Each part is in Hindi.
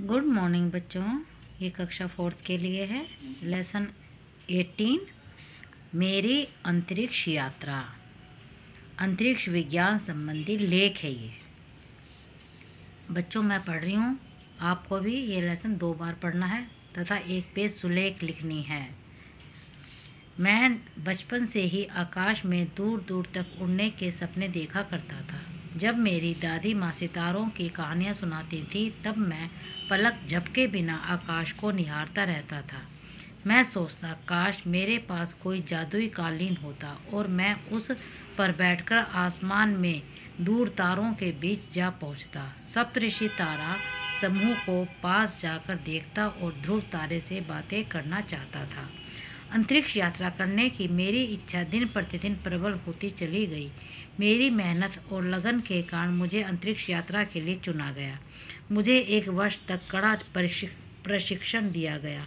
गुड मॉर्निंग बच्चों। ये कक्षा फोर्थ के लिए है। लेसन एटीन मेरी अंतरिक्ष यात्रा। अंतरिक्ष विज्ञान संबंधी लेख है ये। बच्चों, मैं पढ़ रही हूँ। आपको भी ये लेसन दो बार पढ़ना है तथा एक पेज सुलेख लिखनी है। मैं बचपन से ही आकाश में दूर दूर तक उड़ने के सपने देखा करता था। जब मेरी दादी माँ सितारों की कहानियाँ सुनाती थी, तब मैं पलक झपके बिना आकाश को निहारता रहता था। मैं सोचता, काश मेरे पास कोई जादुई कालीन होता और मैं उस पर बैठकर आसमान में दूर तारों के बीच जा पहुँचता। सप्तऋषि तारा समूह को पास जाकर देखता और ध्रुव तारे से बातें करना चाहता था। अंतरिक्ष यात्रा करने की मेरी इच्छा दिन प्रतिदिन प्रबल होती चली गई। मेरी मेहनत और लगन के कारण मुझे अंतरिक्ष यात्रा के लिए चुना गया। मुझे एक वर्ष तक कड़ा प्रशिक्षण दिया गया।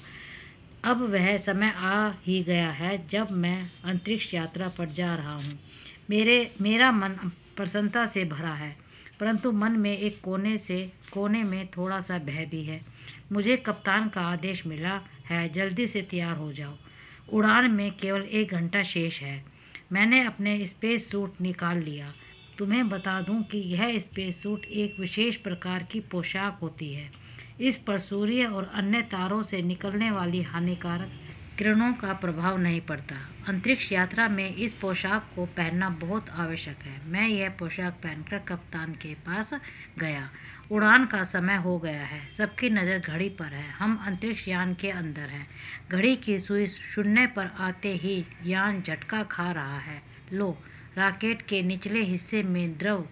अब वह समय आ ही गया है जब मैं अंतरिक्ष यात्रा पर जा रहा हूँ। मेरे, मेरा मन प्रसन्नता से भरा है, परंतु मन में एक कोने से, कोने में थोड़ा सा भय भी है। मुझे कप्तान का आदेश मिला है, जल्दी से तैयार हो जाओ। उड़ान में केवल एक घंटा शेष है। मैंने अपने स्पेस सूट निकाल लिया। तुम्हें बता दूँ कि यह स्पेस सूट एक विशेष प्रकार की पोशाक होती है। इस पर सूर्य और अन्य तारों से निकलने वाली हानिकारक किरणों का प्रभाव नहीं पड़ता। अंतरिक्ष यात्रा में इस पोशाक को पहनना बहुत आवश्यक है। मैं यह पोशाक पहनकर कप्तान के पास गया। उड़ान का समय हो गया है। सबकी नज़र घड़ी पर है। हम अंतरिक्ष यान के अंदर हैं। घड़ी की सुई शून्य पर आते ही यान झटका खा रहा है। लो, रॉकेट के निचले हिस्से में द्रव,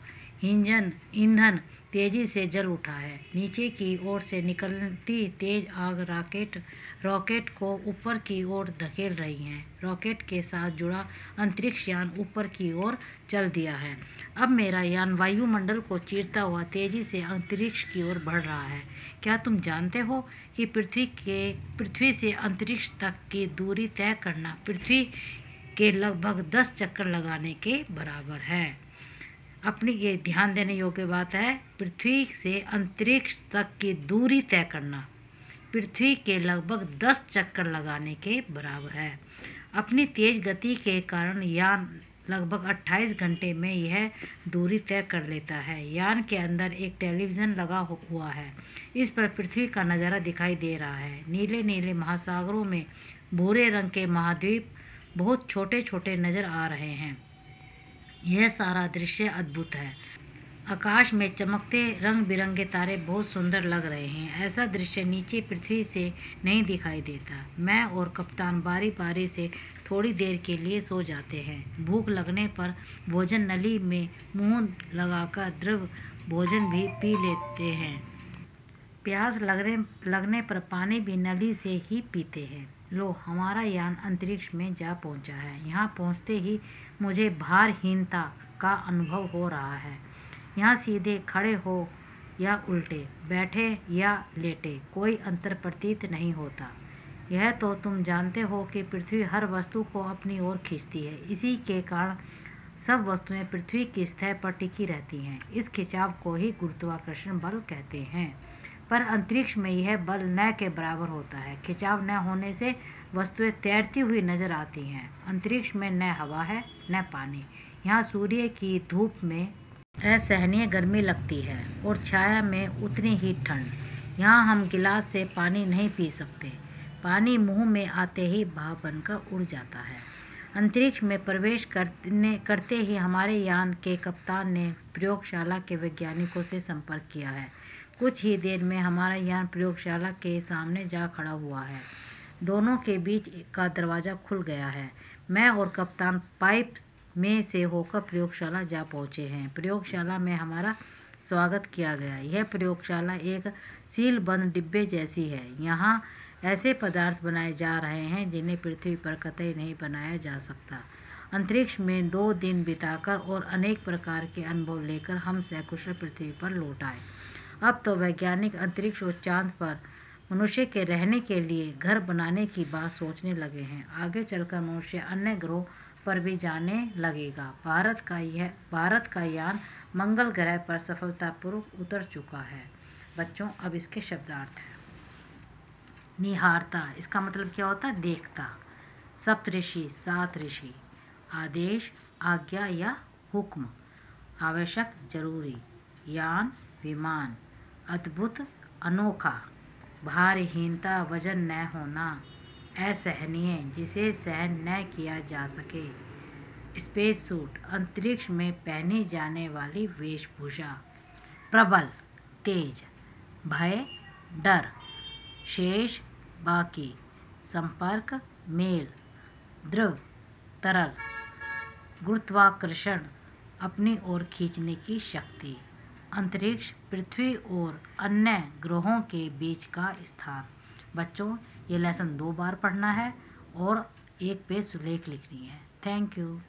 इंजन, ईंधन तेज़ी से जल उठा है। नीचे की ओर से निकलती तेज आग रॉकेट रॉकेट को ऊपर की ओर धकेल रही है। रॉकेट के साथ जुड़ा अंतरिक्ष यान ऊपर की ओर चल दिया है। अब मेरा यान वायुमंडल को चीरता हुआ तेज़ी से अंतरिक्ष की ओर बढ़ रहा है। क्या तुम जानते हो कि पृथ्वी के, पृथ्वी से अंतरिक्ष तक की दूरी तय करना पृथ्वी के लगभग दस चक्कर लगाने के बराबर है? अपनी ये ध्यान देने योग्य बात है, पृथ्वी से अंतरिक्ष तक की दूरी तय करना। पृथ्वी के लगभग दस चक्कर लगाने के बराबर है। अपनी तेज गति के कारण यान लगभग 28 घंटे में यह दूरी तय कर लेता है। यान के अंदर एक टेलीविज़न लगा हुआ है। इस पर पृथ्वी का नज़ारा दिखाई दे रहा है। नीले नीले महासागरों में भूरे रंग के महाद्वीप बहुत छोटे छोटे नज़र आ रहे हैं। यह सारा दृश्य अद्भुत है। आकाश में चमकते रंग बिरंगे तारे बहुत सुंदर लग रहे हैं। ऐसा दृश्य नीचे पृथ्वी से नहीं दिखाई देता। मैं और कप्तान बारी बारी से थोड़ी देर के लिए सो जाते हैं। भूख लगने पर भोजन नली में मुँह लगाकर द्रव भोजन भी पी लेते हैं। प्यास लगने लगने पर पानी भी नली से ही पीते हैं। लो हमारा यान अंतरिक्ष में जा पहुँचा है। यहाँ पहुँचते ही मुझे भारहीनता का अनुभव हो रहा है। यहाँ सीधे खड़े हो या उल्टे, बैठे या लेटे, कोई अंतर प्रतीत नहीं होता। यह तो तुम जानते हो कि पृथ्वी हर वस्तु को अपनी ओर खींचती है। इसी के कारण सब वस्तुएँ पृथ्वी की सतह पर टिकी रहती हैं। इस खिंचाव को ही गुरुत्वाकर्षण बल कहते हैं। पर अंतरिक्ष में यह बल न के बराबर होता है। खिंचाव न होने से वस्तुएँ तैरती हुई नज़र आती हैं। अंतरिक्ष में न हवा है, न पानी। यहाँ सूर्य की धूप में असहनीय गर्मी लगती है और छाया में उतनी ही ठंड। यहाँ हम गिलास से पानी नहीं पी सकते। पानी मुँह में आते ही भाव बनकर उड़ जाता है। अंतरिक्ष में प्रवेश करने, करते ही हमारे यान के कप्तान ने प्रयोगशाला के वैज्ञानिकों से संपर्क किया है। कुछ ही देर में हमारा यान प्रयोगशाला के सामने जा खड़ा हुआ है। दोनों के बीच का दरवाज़ा खुल गया है। मैं और कप्तान पाइप में से होकर प्रयोगशाला जा पहुँचे हैं। प्रयोगशाला में हमारा स्वागत किया गया। यह प्रयोगशाला एक सील बंद डिब्बे जैसी है। यहाँ ऐसे पदार्थ बनाए जा रहे हैं जिन्हें पृथ्वी पर कतई नहीं बनाया जा सकता। अंतरिक्ष में दो दिन बिताकर और अनेक प्रकार के अनुभव लेकर हम सकुशल पृथ्वी पर लौट आए। अब तो वैज्ञानिक अंतरिक्ष और चाँद पर मनुष्य के रहने के लिए घर बनाने की बात सोचने लगे हैं। आगे चलकर मनुष्य अन्य ग्रहों पर भी जाने लगेगा। भारत का यह, भारत का यान मंगल ग्रह पर सफलतापूर्वक उतर चुका है। बच्चों, अब इसके शब्दार्थ हैं। निहारता। इसका मतलब क्या होता? है देखता। सप्तऋषि सात ऋषि आदेश, आज्ञा या हुक्म। आवश्यक, ज़रूरी। यान, विमान। अद्भुत, अनोखा। भारहीनता, वज़न न होना। असहनीय, जिसे सहन न किया जा सके। स्पेस सूट, अंतरिक्ष में पहनी जाने वाली वेशभूषा। प्रबल, तेज। भय, डर। शेष बाकी संपर्क, मेल, द्रव, तरल, गुरुत्वाकर्षण, अपनी ओर खींचने की शक्ति, अंतरिक्ष, पृथ्वी और अन्य ग्रहों के बीच का स्थान। बच्चों, ये लेसन दो बार पढ़ना है और एक पे सुलेख लिखनी है। Thank you